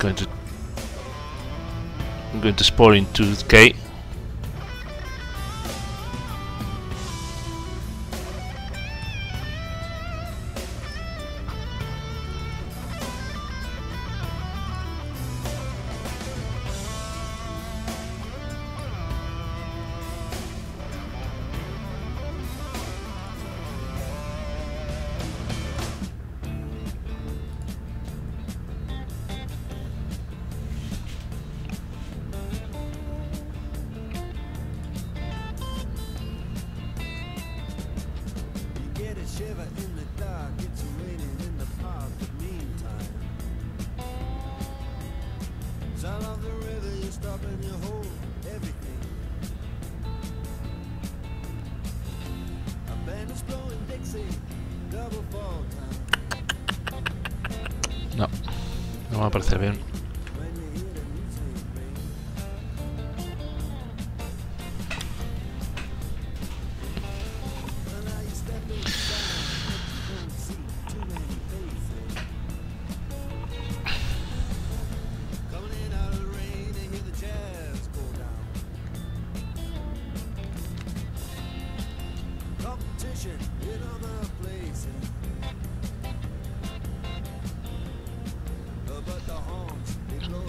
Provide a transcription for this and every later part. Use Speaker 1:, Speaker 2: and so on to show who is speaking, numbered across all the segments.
Speaker 1: going to I'm going to spawn into K.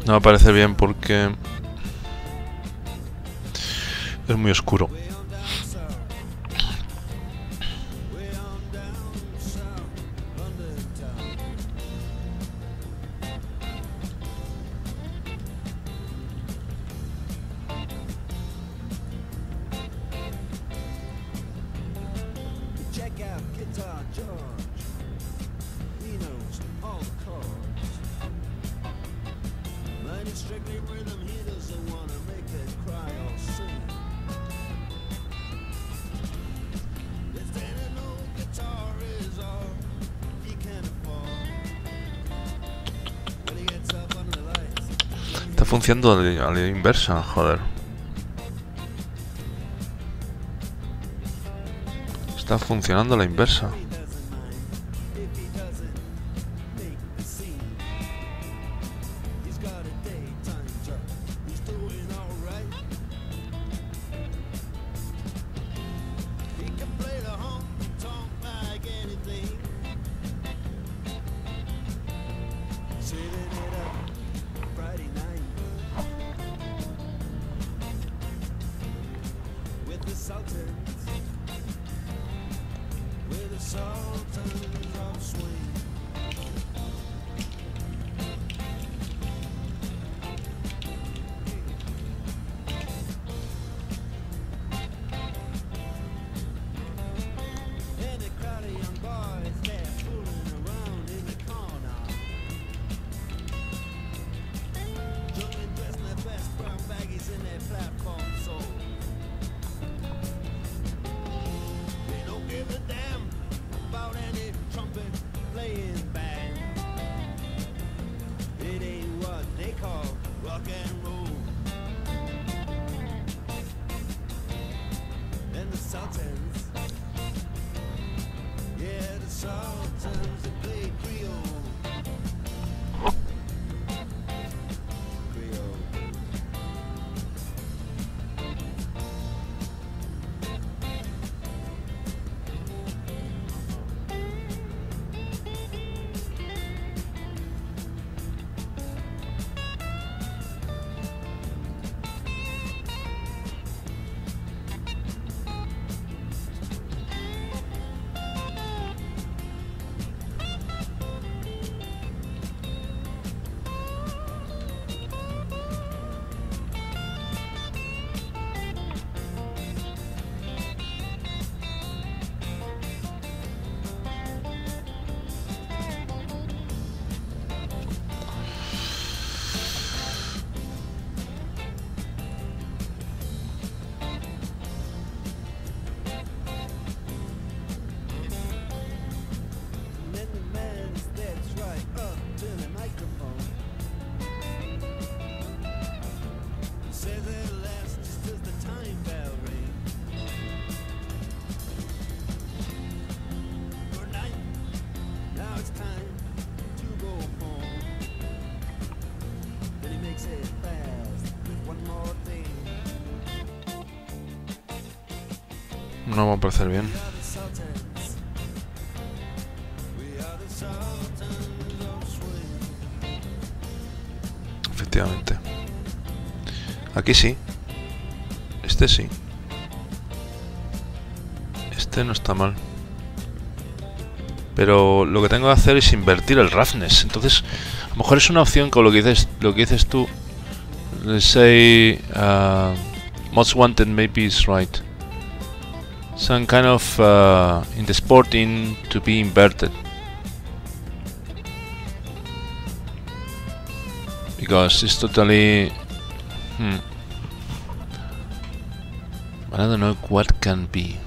Speaker 1: No me parece bien porque es muy oscuro. pronunciando a la inversa, joder. Está funcionando a la inversa.
Speaker 2: No va a parecer bien. Efectivamente. Aquí sí. Este sí. Este no está mal. Pero lo que tengo que hacer es invertir el roughness. Entonces, a lo mejor es una opción con lo que dices, lo que dices tú. Let's say uh, most wanted maybe is right. Some kind of uh, in the sporting to be inverted. Because it's totally hmm. I don't know what can be.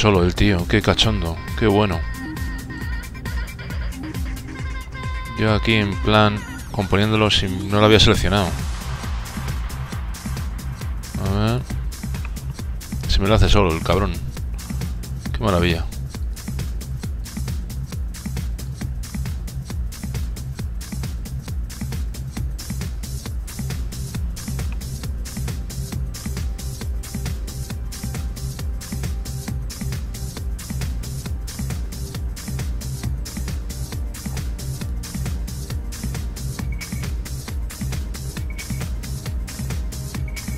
Speaker 2: Solo el tío. Qué cachondo. Qué bueno. Yo aquí en plan componiéndolo sin... No lo había seleccionado. A ver... Se me lo hace solo el cabrón. Qué maravilla.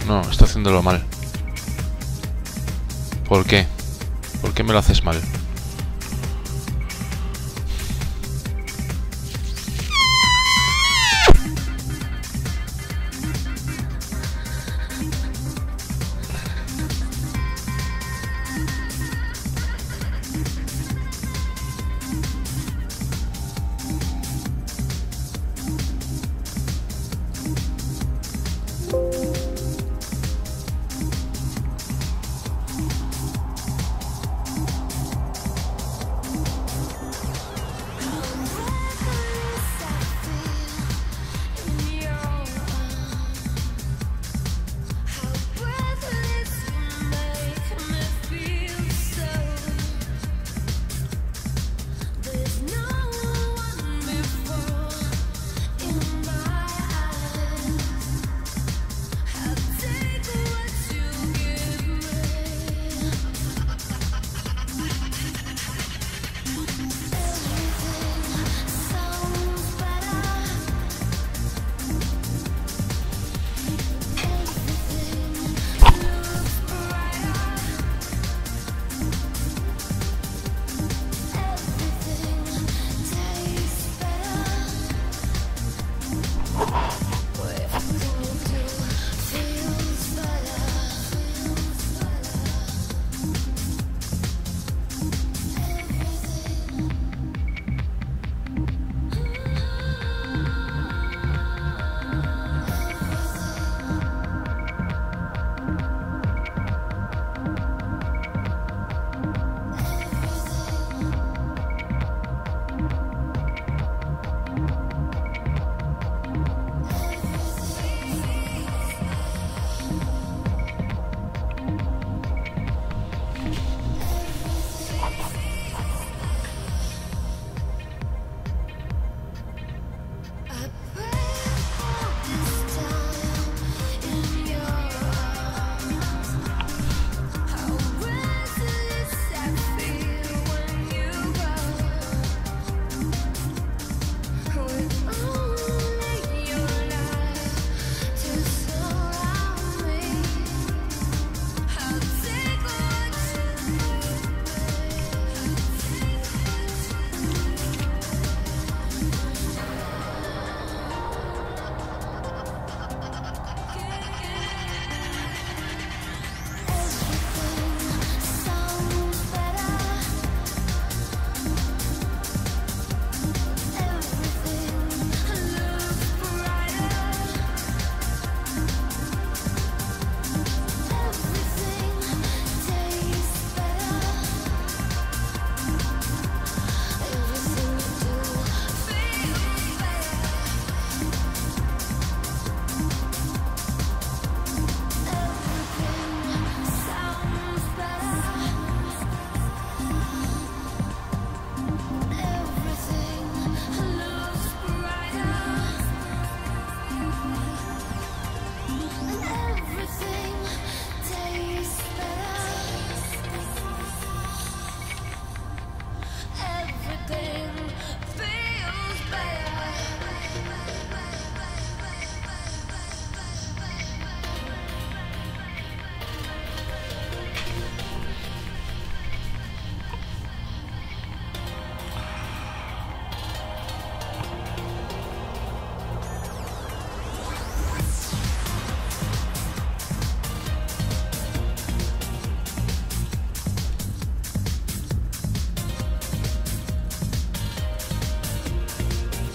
Speaker 2: No, está haciéndolo mal. ¿Por qué? ¿Por qué me lo haces mal?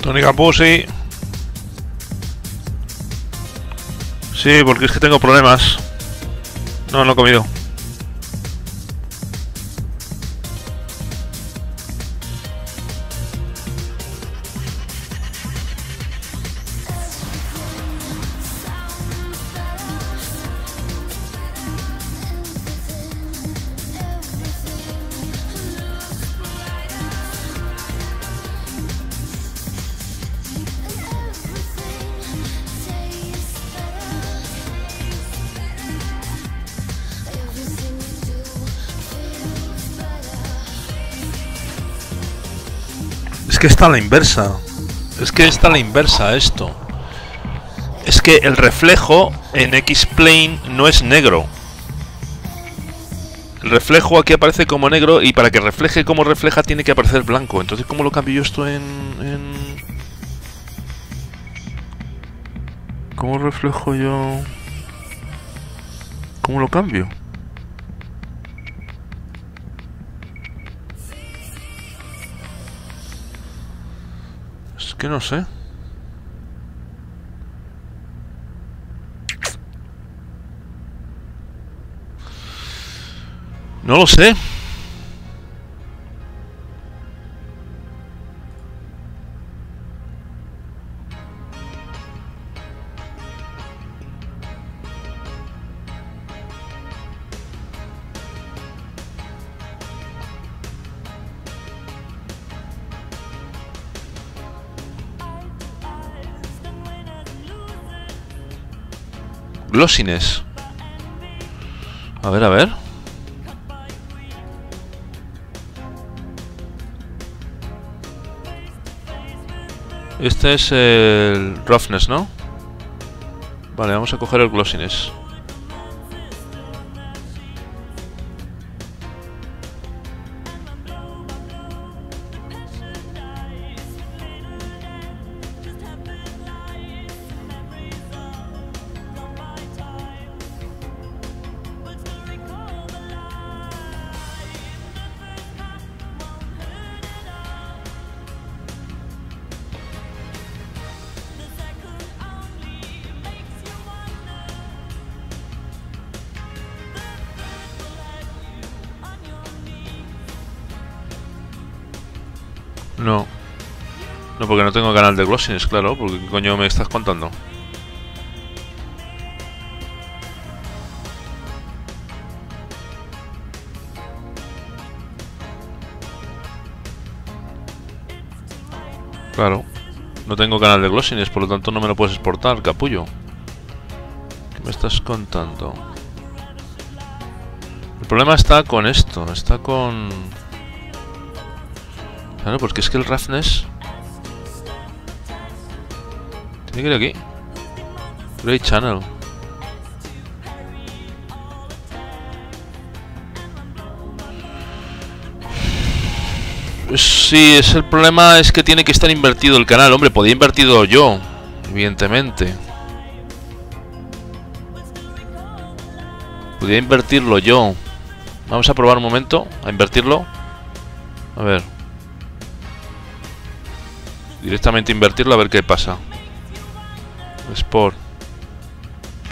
Speaker 2: Tónica Pussy. Sí, porque es que tengo problemas. No, no he comido. Está la inversa. Es que está la inversa esto. Es que el reflejo en X-Plane no es negro. El reflejo aquí aparece como negro y para que refleje como refleja tiene que aparecer blanco. Entonces, ¿cómo lo cambio yo esto en... en... ¿Cómo reflejo yo...? ¿Cómo lo cambio? Que no sé. No lo sé. Glossiness. A ver, a ver. Este es el roughness, ¿no? Vale, vamos a coger el glossiness. No, tengo canal de glossiness, claro. Porque ¿qué coño me estás contando? Claro. No tengo canal de glossiness, por lo tanto no me lo puedes exportar, capullo. ¿Qué me estás contando? El problema está con esto, está con... Claro, porque es que el roughness... Que ir aquí. Great Channel. Sí, es el problema es que tiene que estar invertido el canal. Hombre, podía invertido yo, evidentemente. Podría invertirlo yo. Vamos a probar un momento, a invertirlo. A ver. Directamente invertirlo a ver qué pasa. Sport.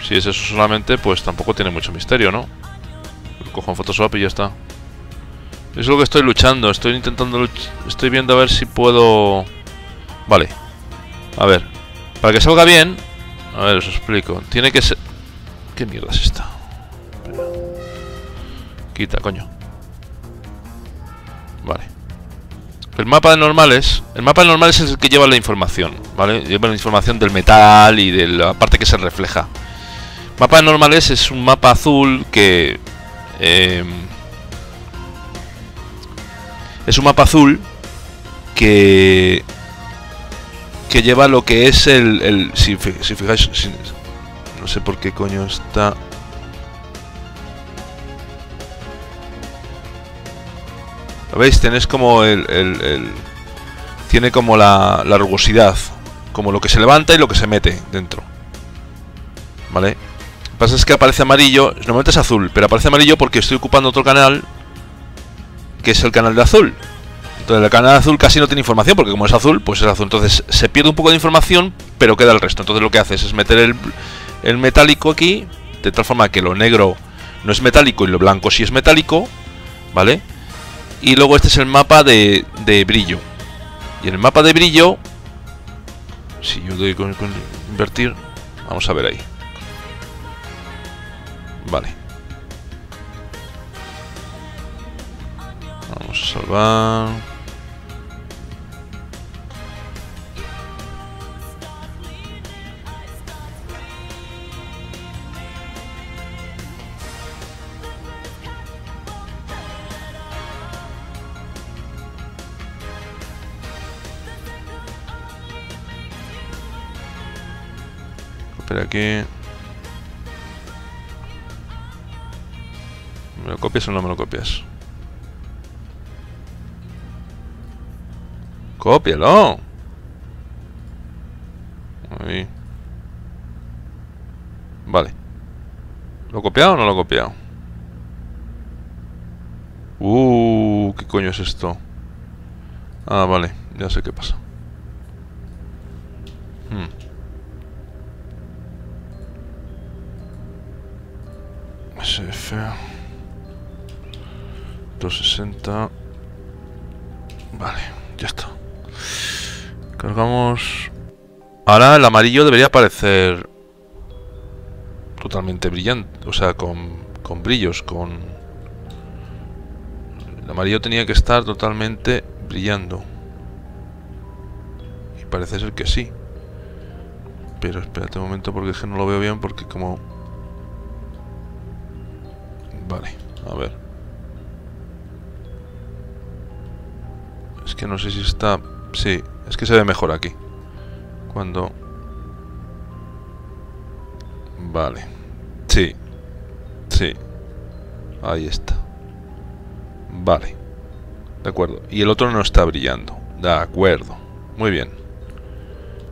Speaker 2: Si es eso solamente, pues tampoco tiene mucho misterio, ¿no? Cojo en Photoshop y ya está. Es lo que estoy luchando. Estoy intentando... luch- Estoy viendo a ver si puedo... Vale. A ver. Para que salga bien... A ver, os explico. Tiene que ser... ¿Qué mierda es esta? Quita, coño. Vale. El mapa de normales, el mapa de normales es el que lleva la información, ¿vale? Lleva la información del metal y de la parte que se refleja. Mapa de normales es un mapa azul que eh, es un mapa azul que que lleva lo que es el, el si, fi- si fijáis, no sé por qué coño está veis? Tenéis como el, el- Tiene como la, la rugosidad. Como lo que se levanta y lo que se mete dentro. ¿Vale? Lo que pasa es que aparece amarillo. Normalmente es azul, pero aparece amarillo porque estoy ocupando otro canal. Que es el canal de azul. Entonces el canal azul casi no tiene información, porque como es azul, pues es azul. Entonces se pierde un poco de información, pero queda el resto. Entonces lo que haces es meter el, el metálico aquí, de tal forma que lo negro no es metálico y lo blanco sí es metálico, ¿vale? Y luego este es el mapa de, de brillo. Y en el mapa de brillo, si yo doy con, invertir, vamos a ver ahí. Vale. Vamos a salvar. Espera aquí. ¿Me lo copias o no me lo copias? ¡Cópialo! Ahí. Vale. ¿Lo he copiado o no lo he copiado? Uh, ¿qué coño es esto? Ah, vale, ya sé qué pasa. Hmm. SF 260 Vale, ya está. Cargamos. Ahora el amarillo debería aparecer Totalmente brillante O sea, con, con brillos Con El amarillo tenía que estar totalmente brillando. Y parece ser que sí. Pero espérate un momento porque es que no lo veo bien Porque como Vale, a ver. Es que no sé si está... Sí, es que se ve mejor aquí. Cuando... Vale. Sí. Sí. Ahí está. Vale. De acuerdo. Y el otro no está brillando. De acuerdo. Muy bien.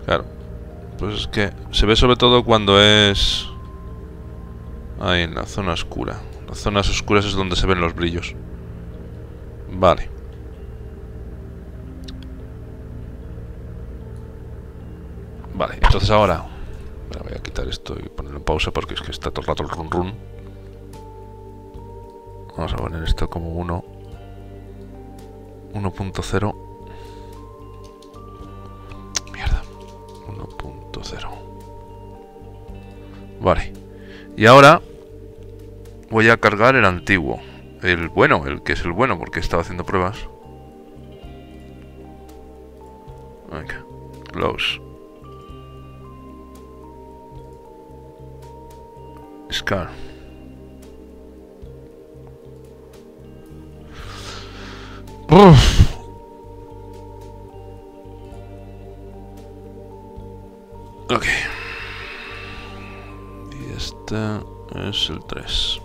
Speaker 2: Claro. Pues es que se ve sobre todo cuando es... Ahí en la zona oscura. Las zonas oscuras es donde se ven los brillos. Vale. Vale, entonces ahora... Voy a quitar esto y ponerlo en pausa porque es que está todo el rato el run run. Vamos a poner esto como 1. 1.0. Mierda. 1.0. Vale. Y ahora voy a cargar el antiguo. El bueno, el que es el bueno, porque estaba haciendo pruebas. Venga, close. Scar. Uf. Ok. Y este es el 3.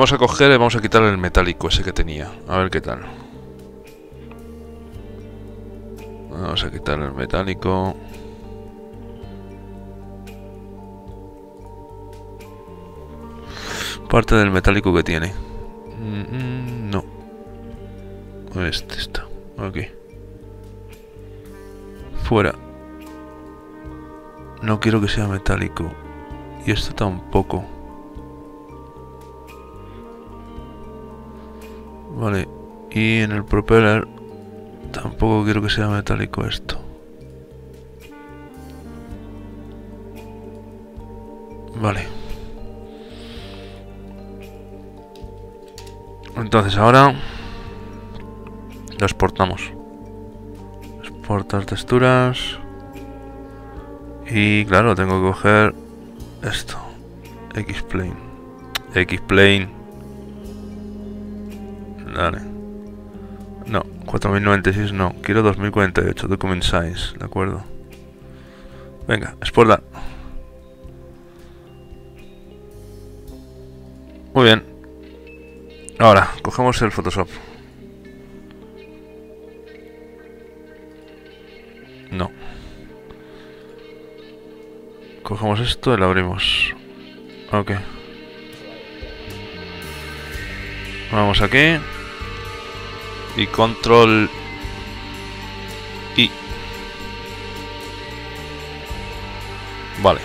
Speaker 2: Vamos a coger y vamos a quitar el metálico ese que tenía. A ver qué tal. Vamos a quitar el metálico. Parte del metálico que tiene. Mm, no. Este está. Ok. Fuera. No quiero que sea metálico. Y esto tampoco. Y en el propeller tampoco quiero que sea metálico esto. Vale. Entonces ahora lo exportamos. Exportar texturas. Y claro, tengo que coger esto. X-Plane. X-Plane. 4096 no. Quiero 2048. Document size. De acuerdo. Venga, exporta. Muy bien. Ahora, cogemos el Photoshop. No. Cogemos esto y lo abrimos. Ok. Vamos aquí. Y control I. Vale.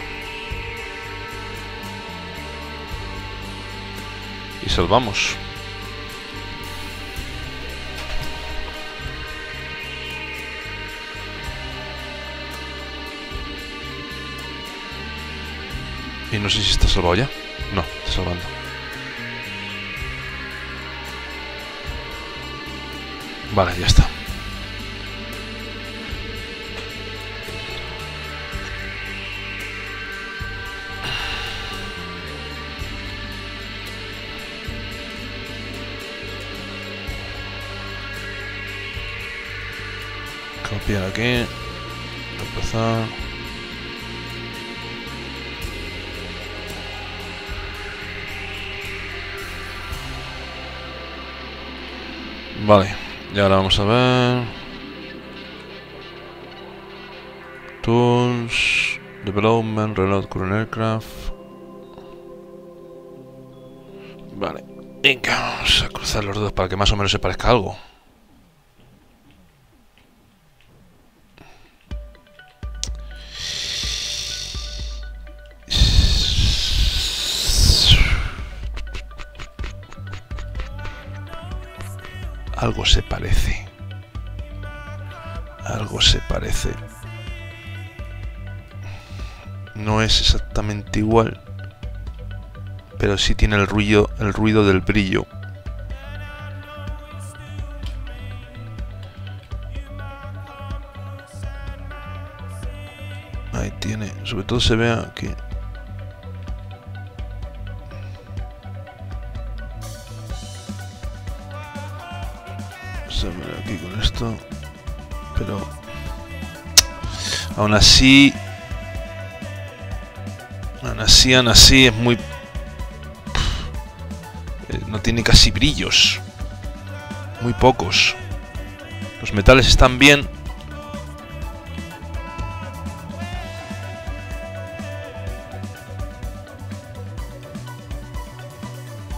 Speaker 2: Y salvamos. Y no sé si está salvado ya. No, está salvando. Vale, ya está. Copiar aquí. Empezar. Vale, y ahora vamos a ver. Tools, Development, Reload Current Aircraft. Vale, venga, vamos a cruzar los dedos para que más o menos se parezca. Algo igual. Pero sí tiene el ruido, el ruido del brillo. Ahí tiene. Sobre todo se ve aquí. Vamos a ver aquí con esto. Pero... Aún así... Aún así es muy... Eh, No tiene casi brillos. Muy pocos. Los metales están bien.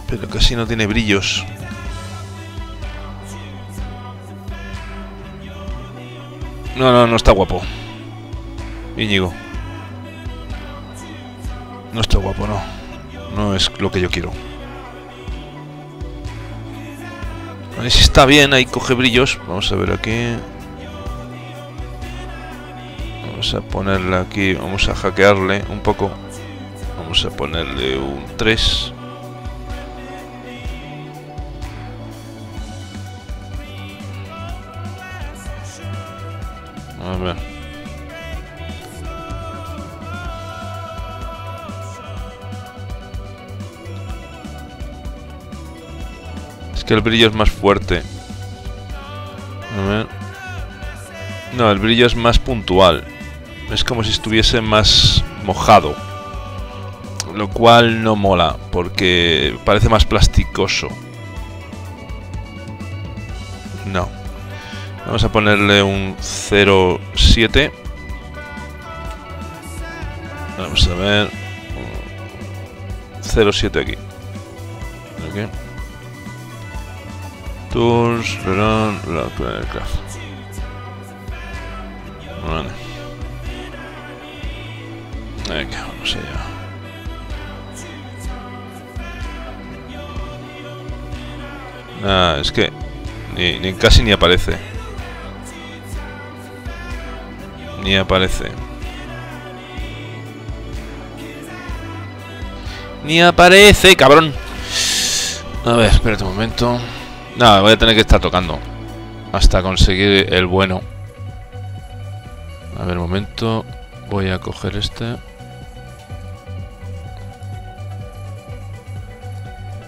Speaker 2: Pero casi no tiene brillos. No, no, no está guapo. Íñigo. No está guapo, no. No es lo que yo quiero. A ver si está bien, ahí coge brillos. Vamos a ver aquí. Vamos a ponerle aquí, vamos a hackearle un poco. Vamos a ponerle un 3. A ver. Que el brillo es más fuerte. A ver. No, el brillo es más puntual. Es como si estuviese más mojado. Lo cual no mola, porque parece más plasticoso. No. Vamos a ponerle un 0,7. Vamos a ver. 0,7 aquí. Ok. Tools, Rerun, Aircraft. Vale. Venga, vamos allá. Ah, es que ni, ni casi ni aparece. Ni aparece. Ni aparece, cabrón. A ver, espérate un momento. Nada, voy a tener que estar tocando. Hasta conseguir el bueno. A ver, un momento. Voy a coger este.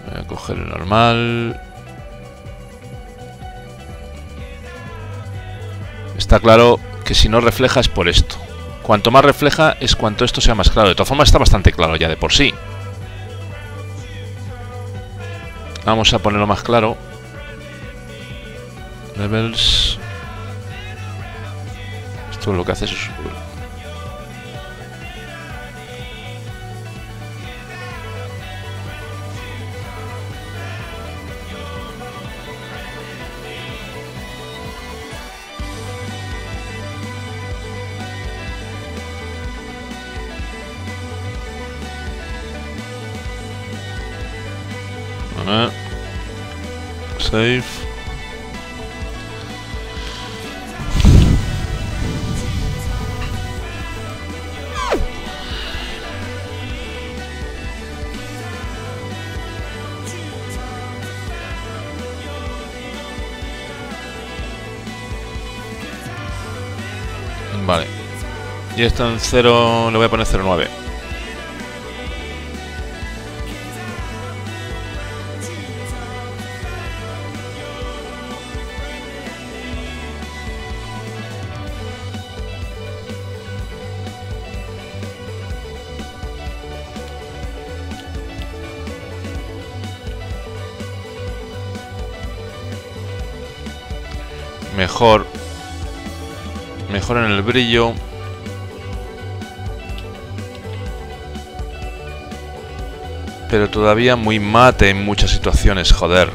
Speaker 2: Voy a coger el normal. Está claro que si no refleja es por esto. Cuanto más refleja es cuanto esto sea más claro. De todas formas está bastante claro ya de por sí. Vamos a ponerlo más claro. Levels. Esto lo que hace es... Save. Y esto en 0, le voy a poner 0,9. Mejor. Mejor en el brillo. Pero todavía muy mate en muchas situaciones, joder.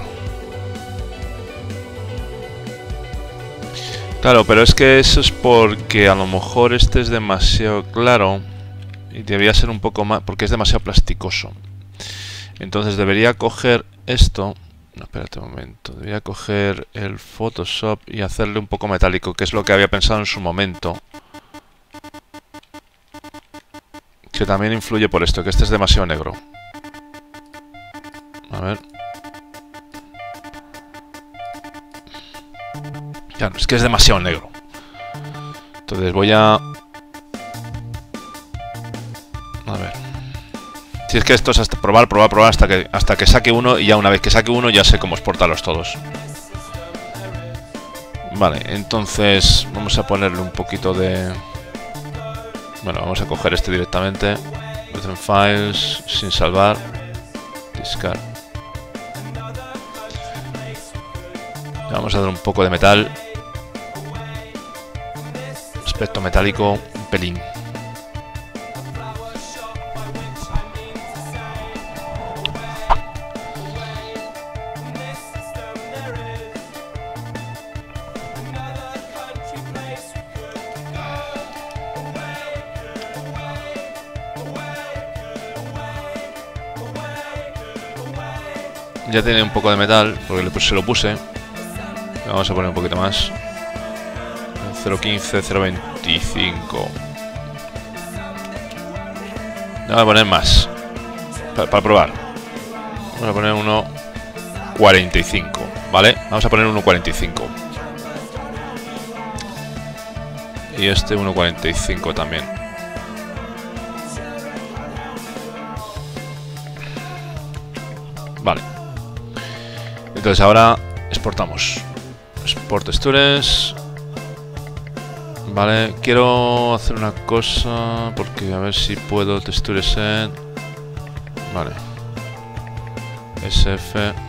Speaker 2: Claro, pero es que eso es porque a lo mejor este es demasiado claro y debería ser un poco más, porque es demasiado plasticoso. Entonces debería coger esto, no, espérate un momento, debería coger el Photoshop y hacerle un poco metálico, que es lo que había pensado en su momento. Que también influye por esto, que este es demasiado negro. A ver. Ya, es que es demasiado negro. Entonces voy a... A ver. Si es que esto es hasta probar, probar, probar hasta que, hasta que saque uno y ya una vez que saque uno ya sé cómo exportarlos todos. Vale, entonces vamos a ponerle un poquito de... Bueno, vamos a coger este directamente. Open Files, sin salvar. Discard. Vamos a dar un poco de metal. Aspecto metálico, un pelín. Ya tiene un poco de metal, porque se lo puse. Vamos a poner un poquito más. 0.15, 0.25. Le voy a poner más. pa- Para, probar. Vamos a poner 1.45. ¿Vale? Vamos a poner 1.45. Y este 1.45 también. Vale. Entonces ahora exportamos. Export textures. Vale, quiero hacer una cosa porque a ver si puedo texture set. Vale. SF.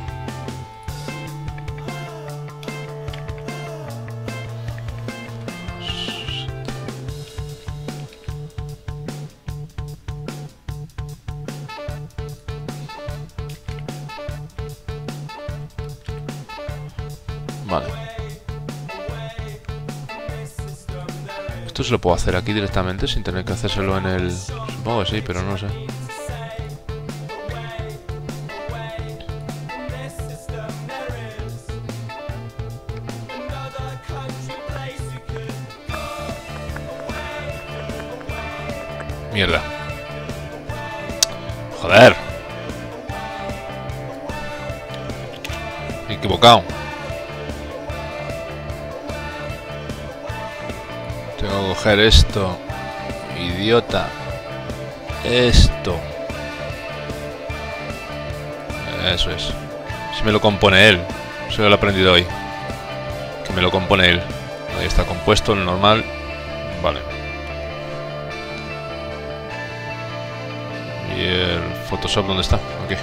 Speaker 2: Lo puedo hacer aquí directamente sin tener que hacérselo en el... Supongo que sí, pero no sé. Mierda. Joder. Me he equivocado. Esto. Idiota. Esto. Eso es. Si me lo compone él. Eso lo he aprendido hoy. Que me lo compone él. Ahí está compuesto el normal. Vale. ¿Y el Photoshop dónde está? Aquí.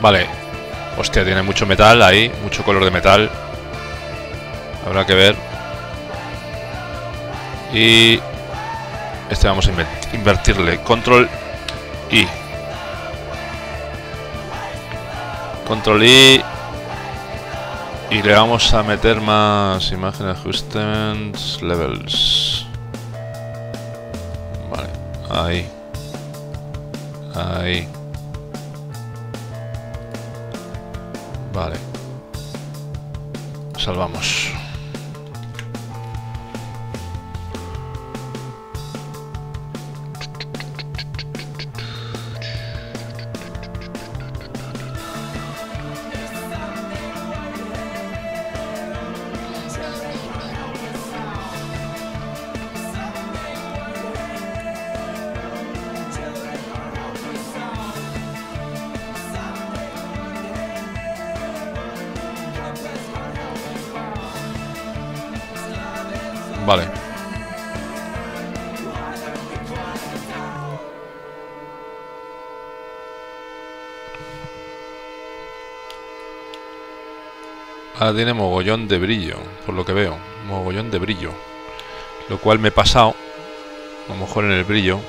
Speaker 2: Vale. Hostia, tiene mucho metal ahí, mucho color de metal. Habrá que ver. Y este vamos a inver- invertirle. Control I. Control I. Y le vamos a meter más imágenes, adjustments, levels. Vale, ahí. Ahí. Vale. Salvamos. Tiene mogollón de brillo, por lo que veo. Mogollón de brillo. Lo cual me he pasado. A lo mejor en el brillo.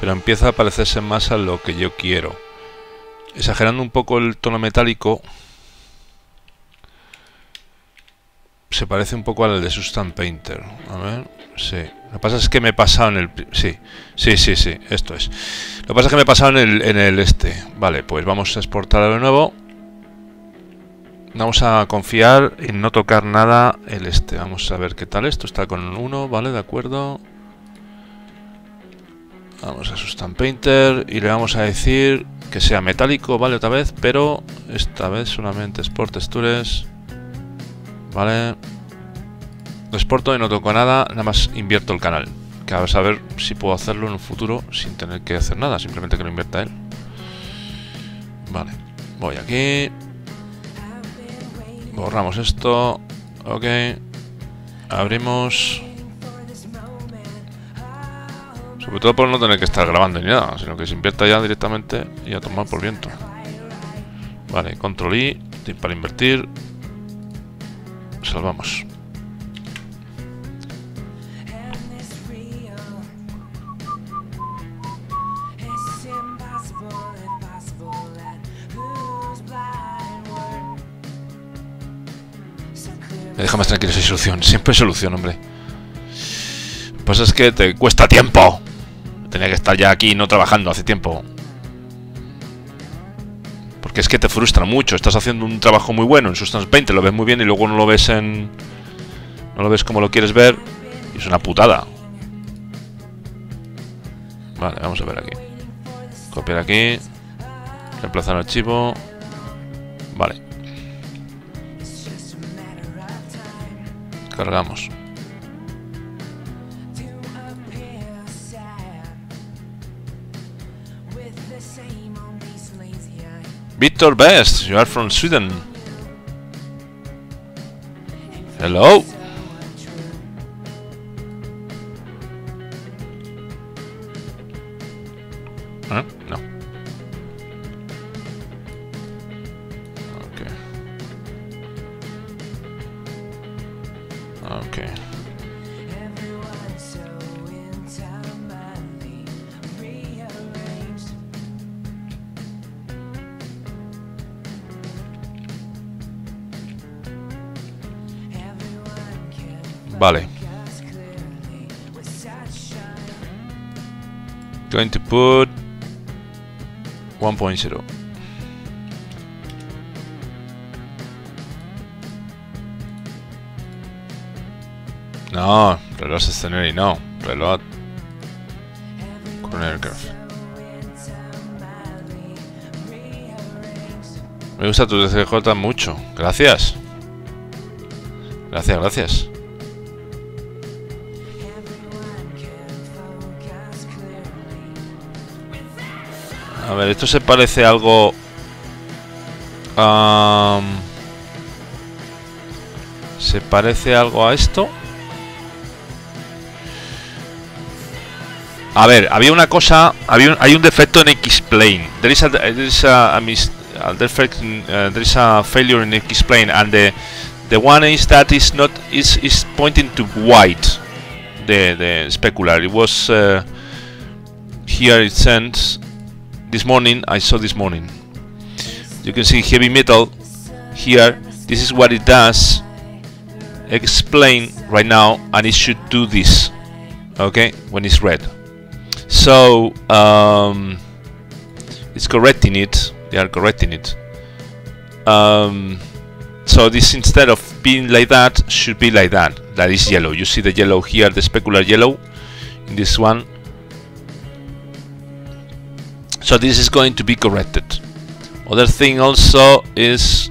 Speaker 2: Pero empieza a parecerse más a lo que yo quiero. Exagerando un poco el tono metálico. Se parece un poco al de Sustan Painter. A sí. Lo que pasa es que me he pasado en el... Sí, sí, sí, sí, esto es. Lo que pasa es que me he pasado en el, en el este. Vale, pues vamos a exportarlo de nuevo. Vamos a confiar en no tocar nada el este. Vamos a ver qué tal esto. Está con uno, vale, de acuerdo. Vamos a Sustan Painter y le vamos a decir que sea metálico, vale, otra vez, pero esta vez solamente Export Textures. Vale. Lo exporto y no toco nada, nada más invierto el canal. Que a saber si puedo hacerlo en un futuro sin tener que hacer nada, simplemente que lo invierta él. Vale, voy aquí. Borramos esto. Ok. Abrimos. Sobre todo por no tener que estar grabando ni nada, sino que se invierta ya directamente y a tomar por viento. Vale, control I para invertir. Salvamos. Deja más tranquilo hay solución. Siempre hay solución, hombre. Lo pasa es que te cuesta tiempo. Tenía que estar ya aquí no trabajando hace tiempo. Porque es que te frustra mucho. Estás haciendo un trabajo muy bueno en Substance Paint, lo ves muy bien y luego no lo ves en. No lo ves como lo quieres ver. Y es una putada. Vale, vamos a ver aquí. Copiar aquí. Reemplazar archivo. Vale. Cargamos. Victor Best, you are from Sweden. Hello. Going to put 1.0. No, reloj Scenery no. Reloj con Aircraft. Me gusta tu DCJ mucho. Gracias. Gracias, gracias. A ver, esto se parece algo... se parece algo a esto. A ver, había una cosa, había un- hay un defecto en X-Plane. There is a, there is a, a mis- a defect, uh, there is a failure in X-Plane, and the the one is that is not is is pointing to white. The the specular. It was uh, here. It sends this morning. I saw this morning. You can see heavy metal here. This is what it does. Explain right now, and it should do this. Okay, when it's red. So um, it's correcting it. They are correcting it. Um, so this instead of being like that should be like that. That is yellow. You see the yellow here, the specular yellow in this one. So this is going to be corrected. Other thing also is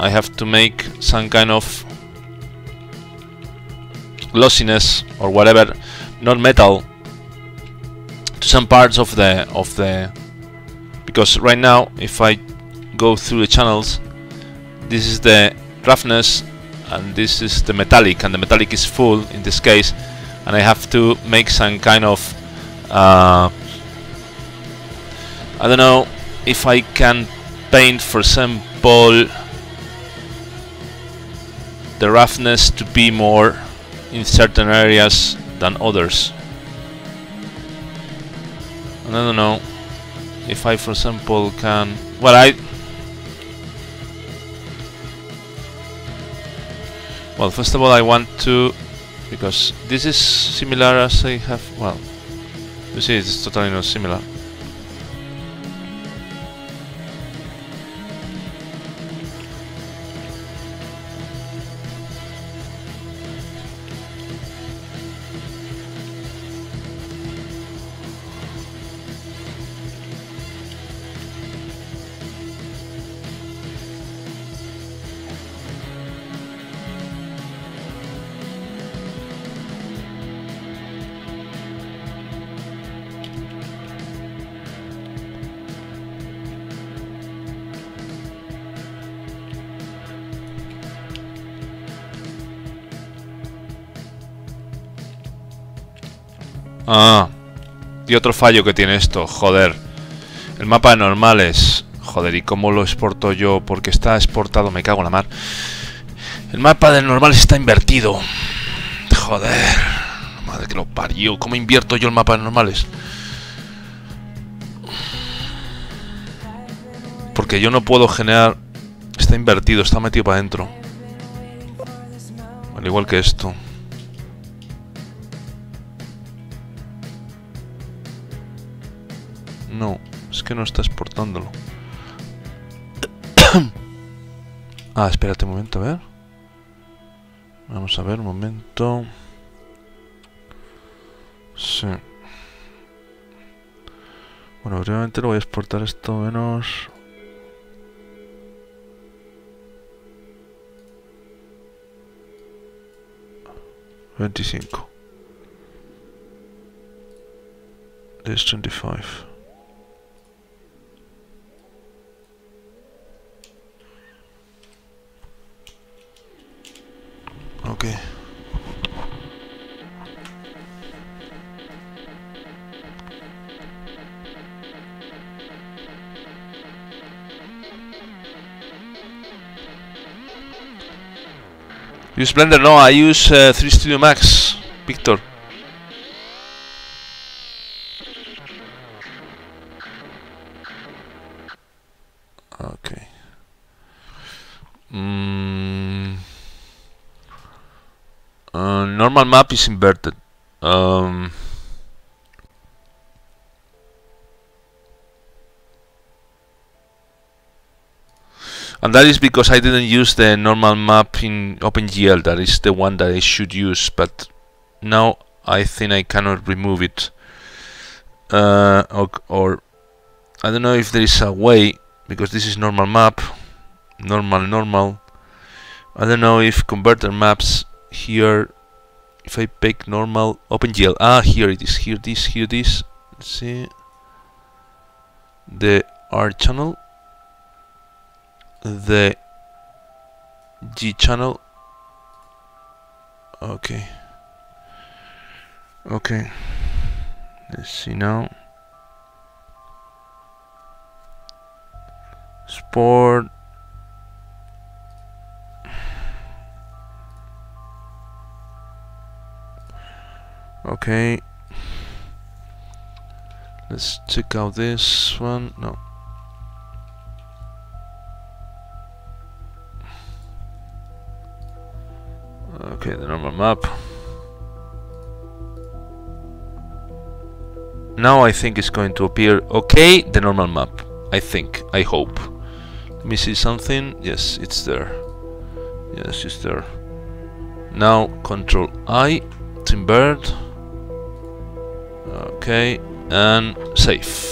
Speaker 2: I have to make some kind of glossiness or whatever, not metal, to some parts of the of the because right now if I go through the channels this is the roughness and this is the metallic and the metallic is full in this case and I have to make some kind of uh, I don't know if I can paint for example the roughness to be more in certain areas than others. And I don't know if I for example can well I well first of all I want to because this is similar as I have well you see it's totally not similar Ah, y otro fallo que tiene esto, joder. El mapa de normales. Joder, ¿y cómo lo exporto yo? Porque está exportado, me cago en la mar. El mapa de normales está invertido. Joder. Madre que lo parió. ¿Cómo invierto yo el mapa de normales? Porque yo no puedo generar... Está invertido, está metido para adentro. Al igual que esto. Que no está exportándolo. ah, espérate un momento, a ver. Vamos a ver, un momento. Sí. Bueno, brevemente lo voy a exportar esto menos... Veinticinco. This twenty-five. Okay. Use Blender? No, I use uh, 3 Studio Max, Victor. Normal map is inverted. Um, and that is because I didn't use the normal map in OpenGL. That is the one that I should use, but now I think I cannot remove it. Uh, or, or I don't know if there is a way because this is normal map, normal normal. I don't know if converter maps here if I pick normal OpenGL ah here it is here this here this let's see the R channel, the G channel. Okay. Okay. Let's see now. Sport. Okay. Let's check out this one. No. Okay, the normal map. Now I think it's going to appear okay, the normal map. I think, I hope. Let me see something. Yes, it's there. Yes, it's there. Now control I to invert. Okay, and save.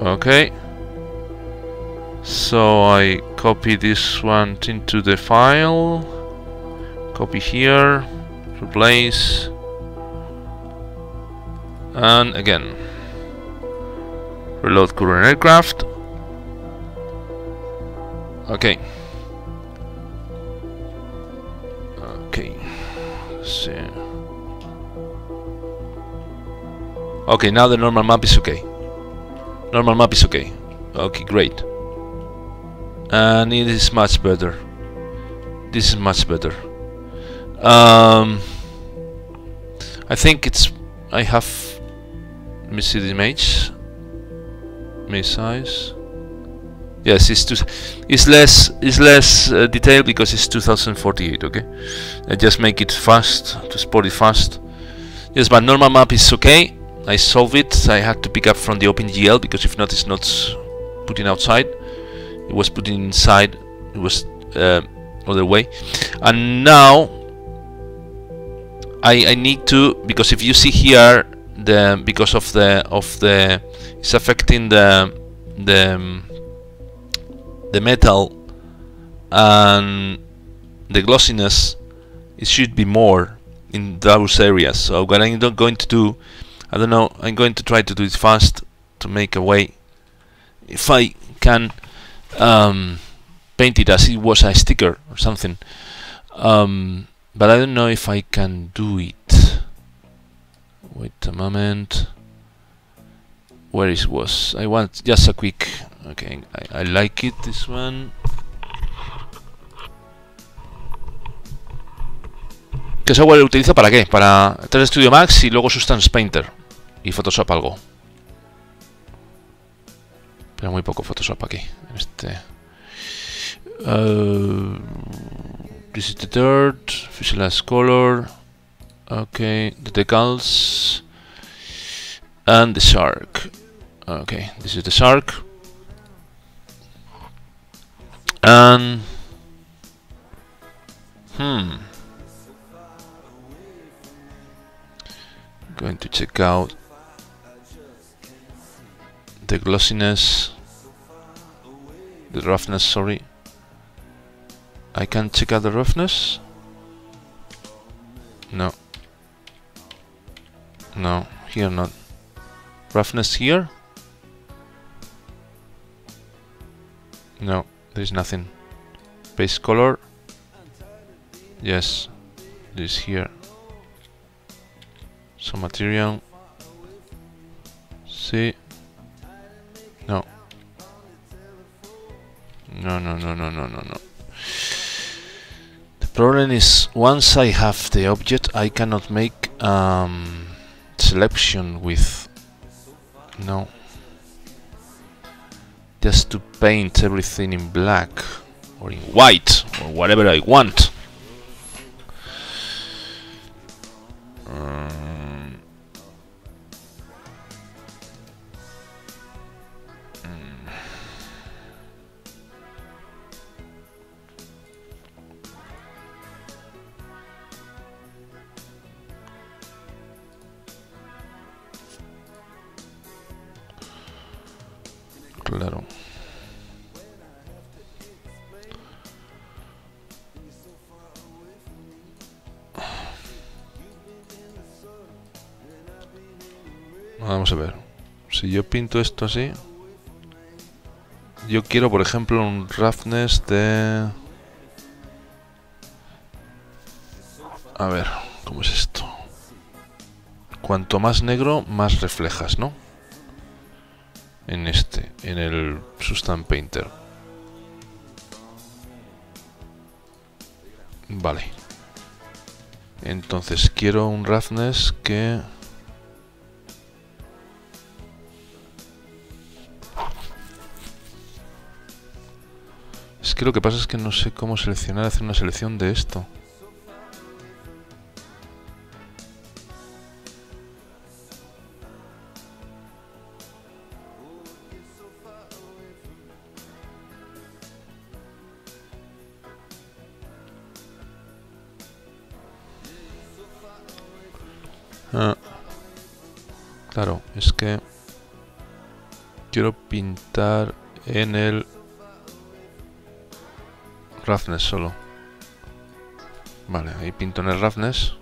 Speaker 2: Okay. So I copy this one into the file. Copy here. Replace. And again. Reload current aircraft. Okay. Okay. See. Okay, now the normal map is okay. Normal map is okay. Okay, great. And it is much better. This is much better. Um, I think it's. I have. Let me see the image. My size. Yes, it's too. It's less. It's less uh, detailed because it's 2048. Okay. I just make it fast to spot it fast. Yes, but normal map is okay. I solve it. I had to pick up from the OpenGL because if not, it's not putting outside. It was putting inside. It was uh, other way. And now I I need to because if you see here the because of the of the it's affecting the the um, the metal and the glossiness it should be more in those areas. So what I'm going to do I don't know I'm going to try to do it fast to make a way. If I can um, paint it as it was a sticker or something. Um, but I don't know if I can do it wait a moment where it was I want just a quick okay I, like it this one ¿Qué software utilizo para qué? Para 3 Studio Max y luego Substance Painter y Photoshop algo. Pero muy poco Photoshop aquí. Este. Uh, this is the third. Visualize color. Okay, the decals. And the shark. Okay, this is the shark. And. Hmm. going to check out the glossiness the roughness sorry I can check out the roughness no no, here not. Roughness here? No, there's nothing. Base color? Yes, this here. Some material. See? No. No, no, no, no, no, no, no. The problem is once I have the object, I cannot make um, selection with no just to paint everything in black or in white or whatever I want pinto esto así... Yo quiero, por ejemplo, un roughness de... A ver, ¿cómo es esto? Cuanto más negro, más reflejas, ¿no? En este, en el Sustan Painter. Vale. Entonces quiero un roughness que... que lo que pasa es que no sé cómo seleccionar, hacer una selección de esto. Ah. Claro, es que quiero pintar en el roughness solo. Vale, ahí pinto en el roughness.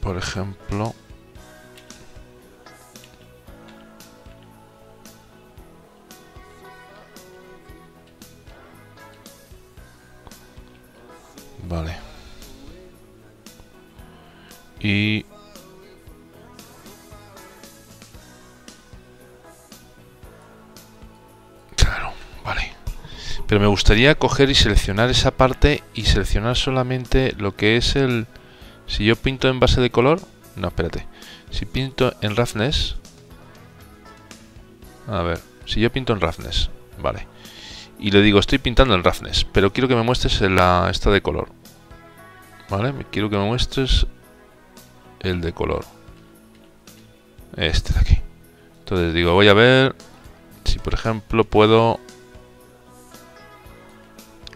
Speaker 2: Por ejemplo. Gustaría coger y seleccionar esa parte y seleccionar solamente lo que es el... Si yo pinto en base de color... No, espérate. Si pinto en roughness... A ver, si yo pinto en roughness, vale. Y le digo, estoy pintando en roughness, pero quiero que me muestres la, esta de color. Vale, quiero que me muestres el de color. Este de aquí. Entonces digo, voy a ver si por ejemplo puedo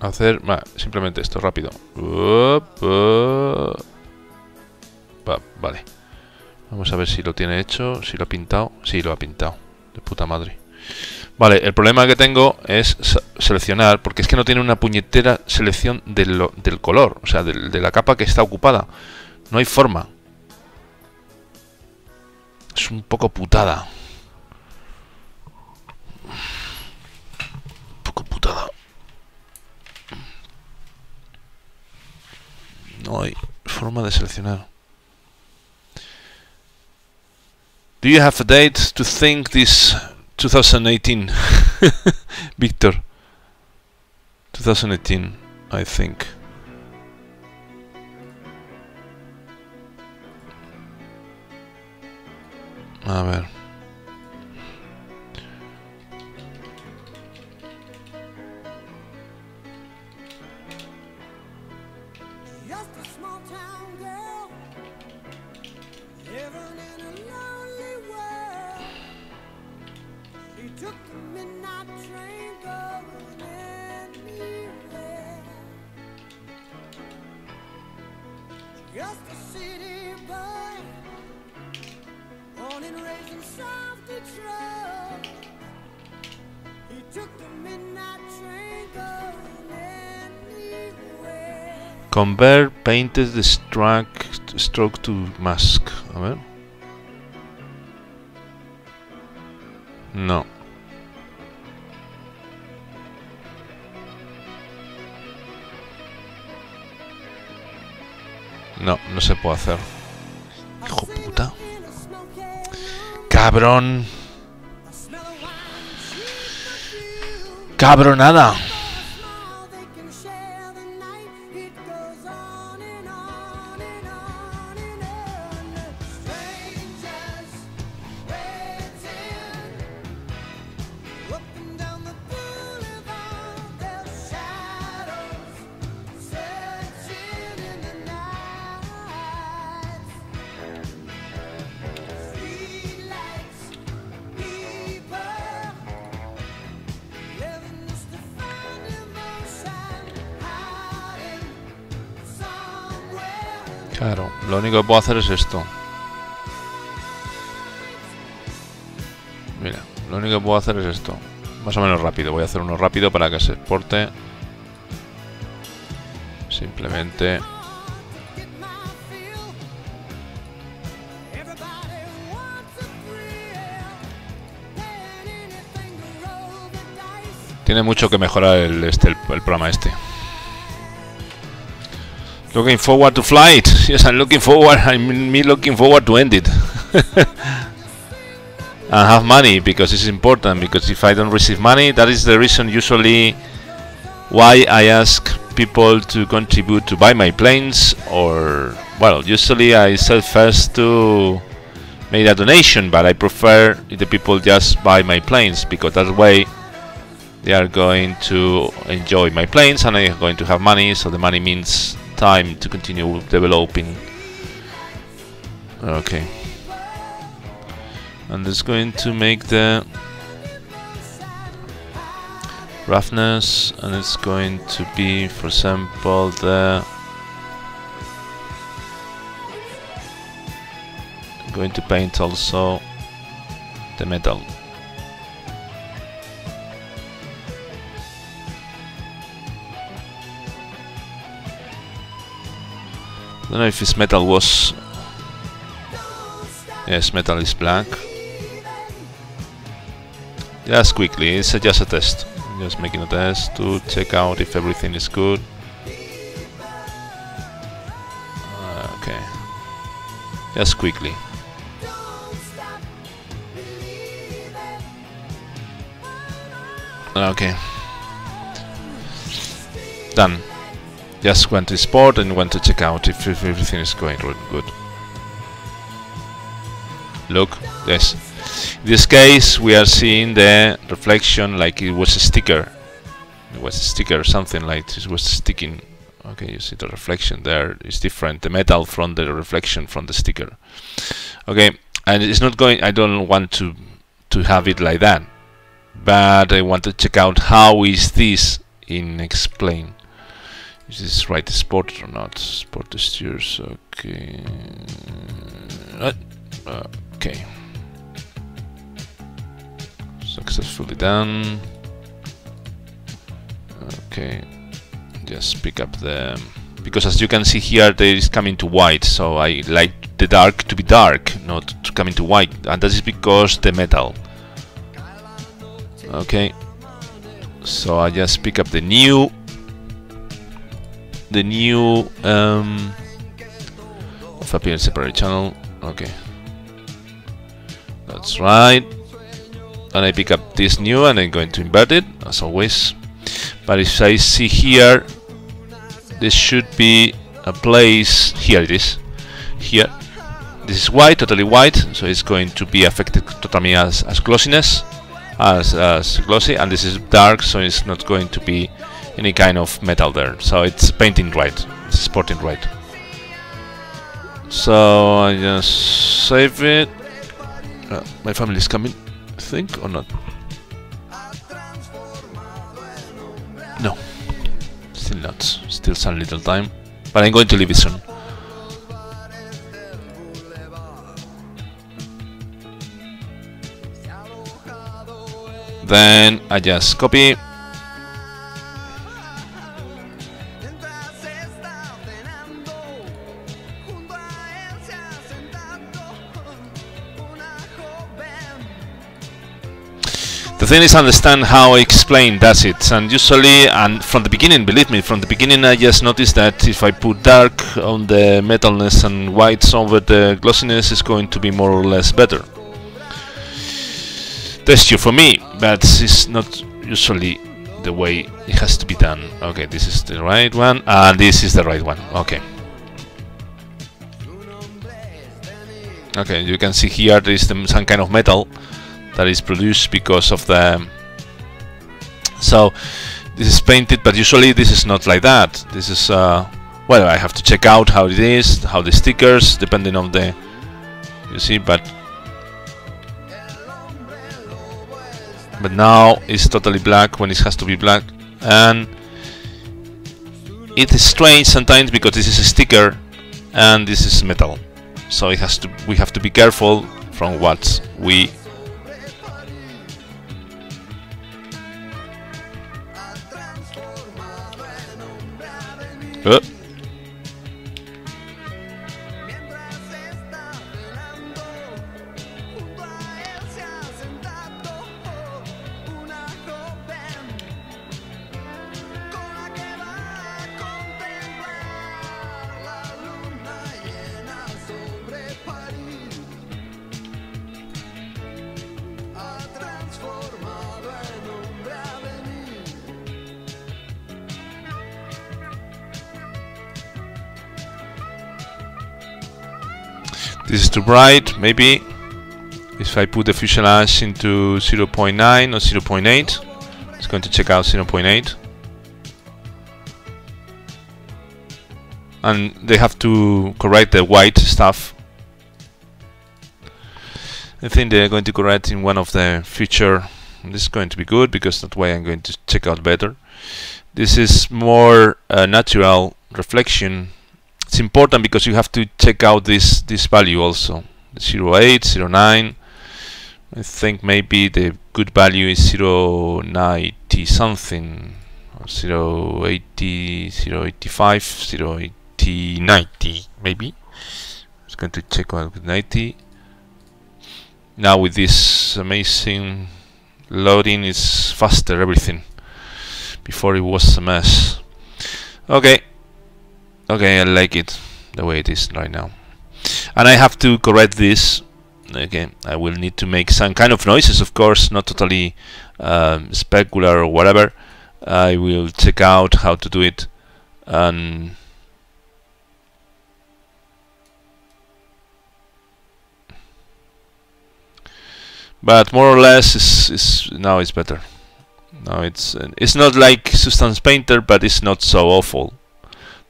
Speaker 2: hacer simplemente esto rápido. Vale. Vamos a ver si lo tiene hecho, si lo ha pintado. Sí, lo ha pintado. De puta madre. Vale, el problema que tengo es seleccionar, porque es que no tiene una puñetera selección del, del color, o sea, de la capa que está ocupada. No hay forma. Es un poco putada. No hay forma de seleccionar. Do you have a date to think this 2018? Victor. 2018, I think. A ver. Convert painted the stroke, stroke to mask. A ver. No. No, no se puede hacer. Hijo puta. Cabrón. Cabronada. Claro, lo único que puedo hacer es esto. Mira, lo único que puedo hacer es esto. Más o menos rápido. Voy a hacer uno rápido para que se exporte. Simplemente tiene mucho que mejorar el, este, el, el programa este. Looking forward to flight. Yes, I'm looking forward. I'm me looking forward to end it. and have money because it's important. Because if I don't receive money, that is the reason usually why I ask people to contribute to buy my planes. Or well, usually I said first to make a donation, but I prefer the people just buy my planes because that way they are going to enjoy my planes and I'm going to have money so the money means time to continue developing. Okay. And it's going to make the roughness and it's going to be for example the going to paint also the metal I don't know if his metal was. Yes, metal is black. Just quickly, it's a- just a test. Just making a test to check out if everything is good. Uh, okay. Just quickly. Okay. Done just went to sport and went to check out if, if everything is going good. Look, yes. In this case, we are seeing the reflection like it was a sticker. It was a sticker, or something like it was sticking. Okay, you see the reflection there is different. The metal from the reflection from the sticker. Okay, and it's not going. I don't want to to have it like that, but I want to check out how is this in explain. Is this right sport or not? Spot the textures, okay. Uh, okay. Successfully done. Okay. Just pick up the because as you can see here there is coming to white so I like the dark to be dark not to come into white and that is because the metal okay so I just pick up the new the new um, of appearance separate channel. Okay, that's right. And I pick up this new and I'm going to invert it as always. But if I see here, this should be a place. Here it is. Here, this is white, totally white, so it's going to be affected totally as, as glossiness, as, as glossy, and this is dark, so it's not going to be any kind of metal there. So it's painting right, it's sporting right. So I just save it. Uh, my family is coming, I think, or not? No, still not. Still some little time, but I'm going to leave it soon. Then I just copy The thing is understand how I explain that's it and usually and from the beginning believe me from the beginning I just noticed that if I put dark on the metalness and whites over the glossiness is going to be more or less better. That's true for me but it's not usually the way it has to be done. Okay this is the right one and this is the right one. Okay. Okay you can see here there is some kind of metal that is produced because of the so this is painted but usually this is not like that. This is uh, well I have to check out how it is how the stickers depending on the you see but but now it's totally black when it has to be black. And it is strange sometimes because this is a sticker and this is metal. So it has to we have to be careful from what we Uh, this is too bright, maybe. If I put the fuselage into 0.9 or 0.8, it's going to check out 0.8. And they have to correct the white stuff. I think they're going to correct in one of the future. This is going to be good because that way I'm going to check out better. This is more uh, natural reflection it's important because you have to check out this this value also. 08 09 I think maybe the good value is 090 something or 080 085 080 90 maybe. It's going to check out with 90 now with this amazing loading it's faster everything. Before it was a mess. Okay okay I like it the way it is right now. And I have to correct this. Again I will need to make some kind of noises of course not totally um, specular or whatever. I will check out how to do it. And but more or less is is now it's better. Now it's uh, it's not like substance painter but it's not so awful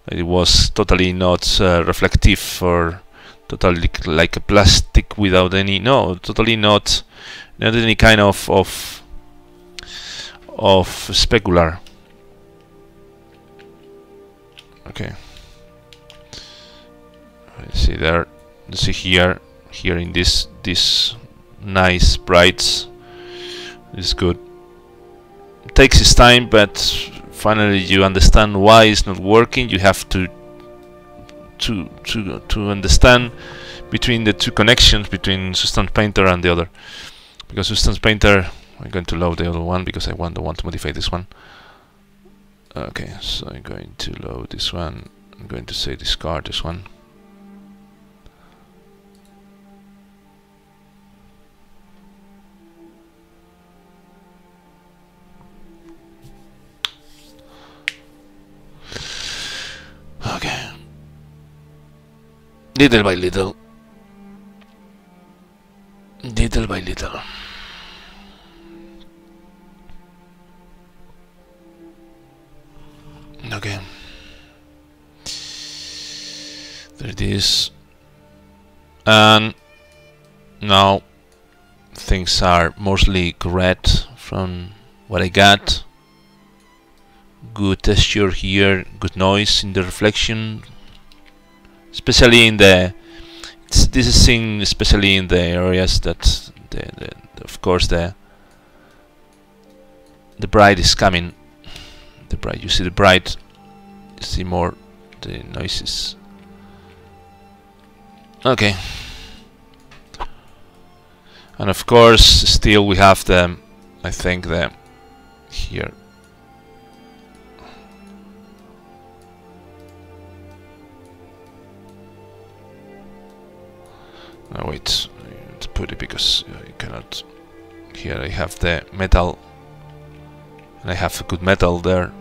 Speaker 2: it was totally not uh, reflective or totally like a plastic without any no totally not not any kind of of of specular. Okay. See there. See here here in this this nice brights is good. Takes its time but finally you understand why it's not working you have to to to to understand between the two connections between Substance Painter and the other. Because Substance Painter I'm going to load the other one because I want the one to modify this one. Okay so I'm going to load this one. I'm going to say discard this one Little by little. Little by little. Okay. There it is. And now things are mostly correct from what I got good texture here, good noise in the reflection, especially in the. This is seen especially in the areas that, the, the, of course, the the bright is coming. The bright, you see the bright, you see more the noises. Okay. And of course, still we have the, I think the here No, wait. I need to put it because I cannot. Here I have the metal, and I have a good metal there.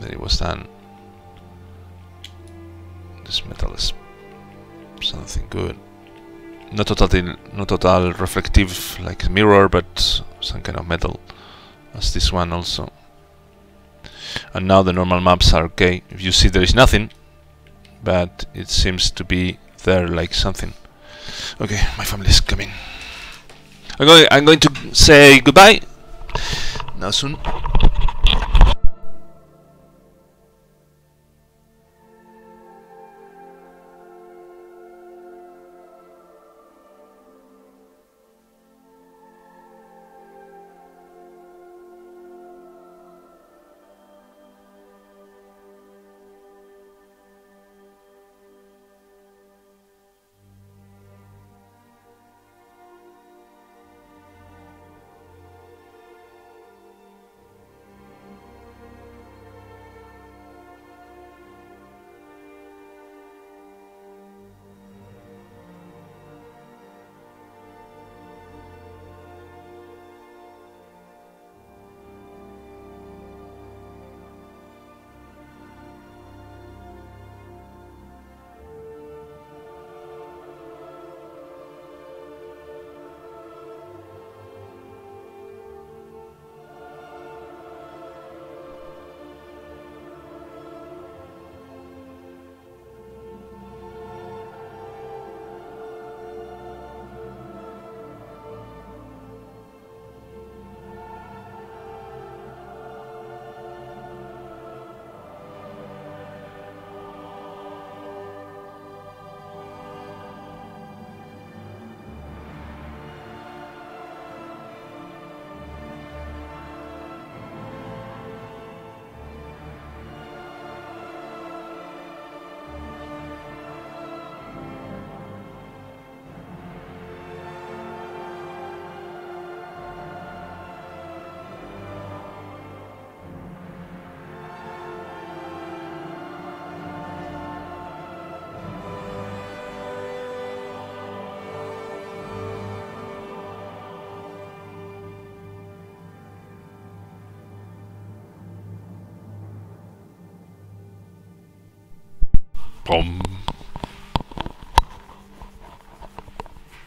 Speaker 2: That it was done. This metal is something good. Not totally, not total reflective like a mirror, but some kind of metal, as this one also. And now the normal maps are okay. If you see, there is nothing, but it seems to be there like something. Okay, my family is coming. I'm going. I'm going to say goodbye. Now soon.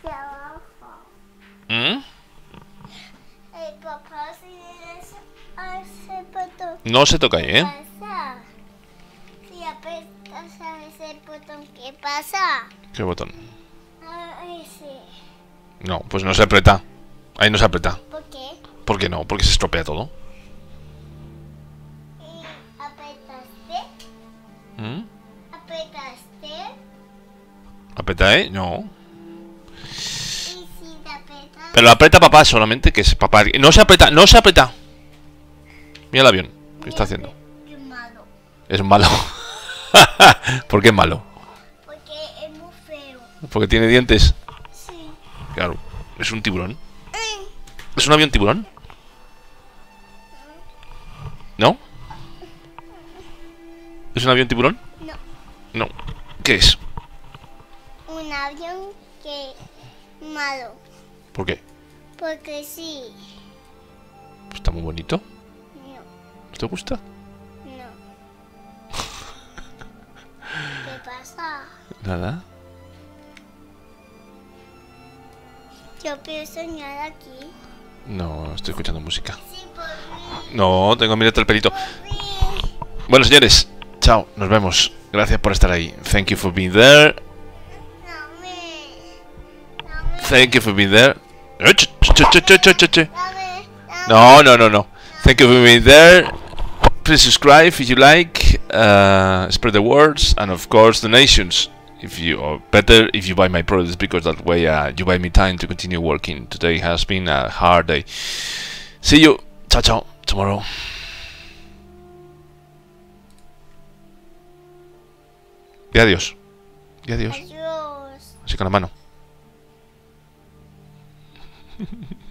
Speaker 3: Abajo.
Speaker 2: ¿Mm?
Speaker 3: El papá botón.
Speaker 2: No se toca ahí, ¿eh?
Speaker 3: Si apretas a ese botón, ¿qué pasa?
Speaker 2: ¿Qué botón?
Speaker 3: A ese.
Speaker 2: No, pues no se aprieta. Ahí no se aprieta.
Speaker 3: ¿Por qué?
Speaker 2: ¿Por qué no? Porque se estropea todo. ¿Aprieta, eh? No. Pero aprieta papá solamente, que es papá. No se aprieta, no se aprieta. Mira el avión. ¿Qué está haciendo?
Speaker 3: qué malo.
Speaker 2: Es malo. ¿Por qué es malo?
Speaker 3: Porque es muy feo.
Speaker 2: Porque tiene dientes.
Speaker 3: Sí.
Speaker 2: Claro. Es un tiburón. ¿Es un avión tiburón? ¿No? ¿Es un avión tiburón?
Speaker 3: No.
Speaker 2: No. ¿Qué es?
Speaker 3: Un avión que malo.
Speaker 2: ¿Por qué?
Speaker 3: Porque sí.
Speaker 2: Pues está muy bonito.
Speaker 3: No,
Speaker 2: ¿No te gusta?
Speaker 3: no. ¿Qué pasa?
Speaker 2: Nada.
Speaker 3: Yo quiero soñar aquí.
Speaker 2: No, estoy escuchando música.
Speaker 3: Sí.
Speaker 2: No, tengo mirarte el pelito. Bueno, señores, chao, nos vemos. Gracias por estar ahí. Thank you for being there.
Speaker 3: Dame. Dame.
Speaker 2: Thank you for being there. Eh. No, no, no, no. Thank you for being there. Please subscribe if you like. Uh, spread the words, and of course, donations. If you, or better, if you buy my products, because that way uh, you buy me time to continue working. Today has been a hard day. See you. Ciao, ciao. Tomorrow. Y adiós. Y adiós.
Speaker 3: Adiós.
Speaker 2: Así con la mano. Hehehehe